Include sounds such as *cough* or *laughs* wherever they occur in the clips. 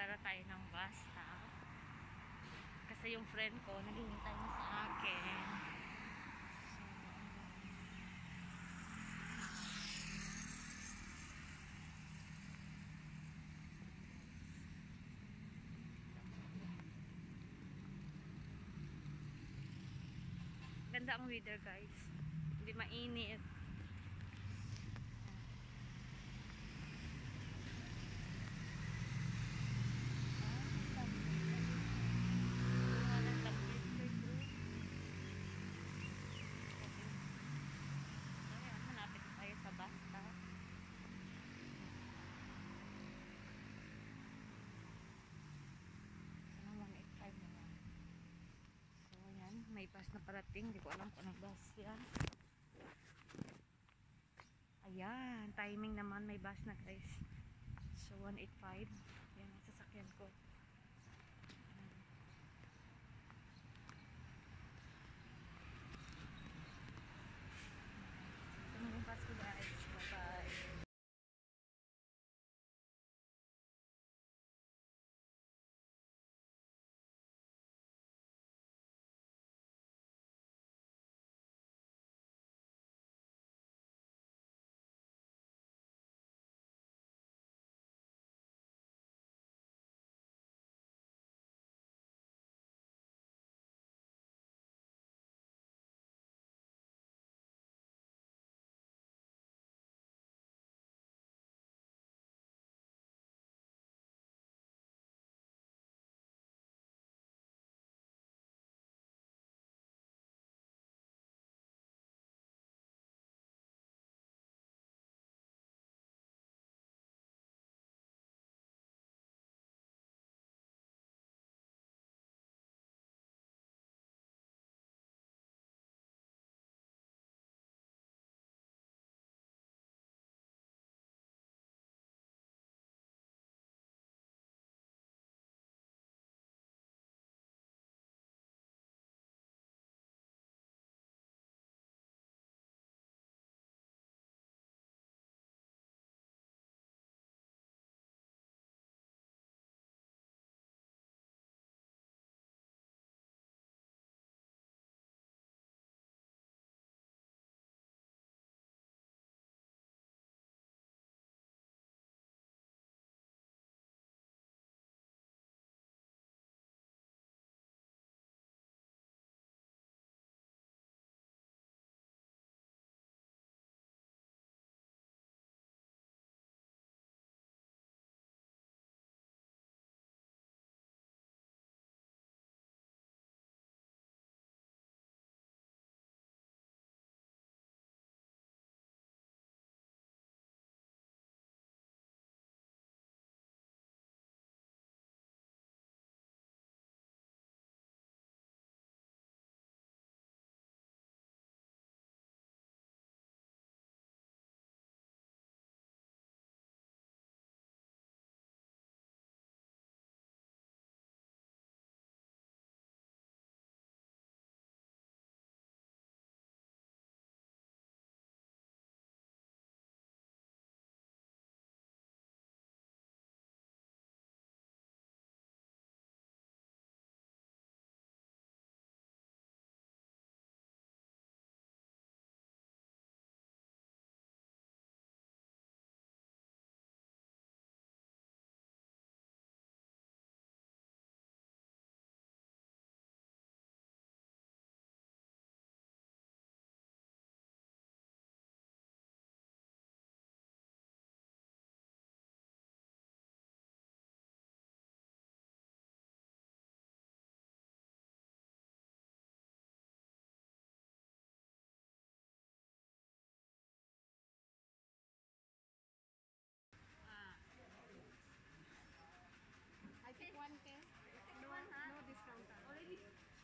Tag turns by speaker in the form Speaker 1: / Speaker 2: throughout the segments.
Speaker 1: tayo ng bus stop. Kasi yung friend ko, naghihintay na sa akin. So, Ganda ang weather guys. Hindi mainit. Ayan, malapit tayo sa basta. Sana 185 naman. So, ayan. May bus na parating. Hindi ko alam kung anong bus yan. Ayan. Timing naman. May bus na guys. So, 185. Yan ang sasakyan ko.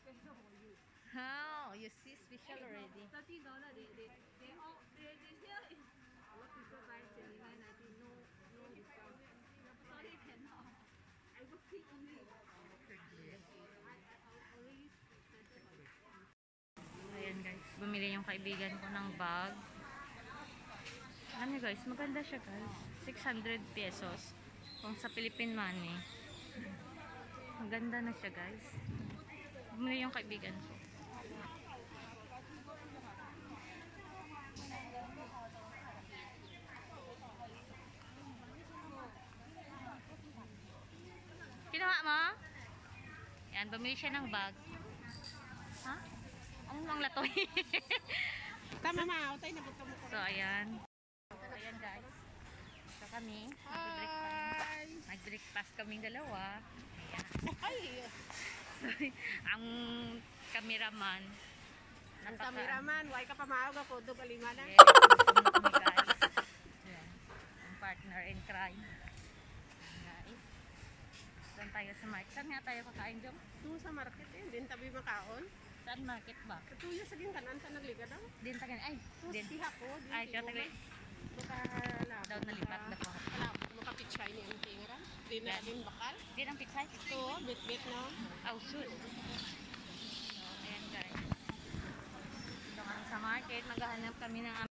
Speaker 2: Special for you.
Speaker 1: How? You see special already.
Speaker 2: Thirty dollar. They they they all they they still. *laughs* A lot of people buy twenty nine ninety. No no discount. Sorry cannot. I will keep only. I I I already special for you.
Speaker 1: Ayan guys, bumili yung kaibigan ko ng bag. Ano guys, maganda siya guys. 600 pesos. Kung sa Philippine money. Maganda na siya guys. Bumili yung kaibigan ko. Kinuha mo? Yan, bumili siya ng bag. Ha? Ano lang latoy? *laughs*
Speaker 2: Tama ma, utay na buto mo
Speaker 1: so, ayan. So, ayan guys. So, kami. Nag-breakfast. Nag-breakfast kaming dalawa. Ayan.
Speaker 2: Ay! *laughs*
Speaker 1: Ang cameraman.
Speaker 2: Ang
Speaker 1: napaka-
Speaker 2: kameraman, why ka pa maawag ako, dog alima na.
Speaker 1: Yes. Ayan. Ang partner in crime. Guys. Doon tayo sa market. Saan nga tayo kakain dyan?
Speaker 2: Tu sa market eh, din tabi makaon.
Speaker 1: Saan market ba?
Speaker 2: Katuya sa ginkanan ta nagliga daw.
Speaker 1: Din tagan. Ay, din.
Speaker 2: siha ko, din
Speaker 1: Ay, siya taga.
Speaker 2: Maka
Speaker 1: Daw nalipat na po.
Speaker 2: Wala, makapitsay ni ang tingaran. Di na din bakal.
Speaker 1: Din ang pitsay.
Speaker 2: Ito, bit-bit no.
Speaker 1: Oh, shoot. Ayan guys. Dito kami sa market. Maghahanap kami ng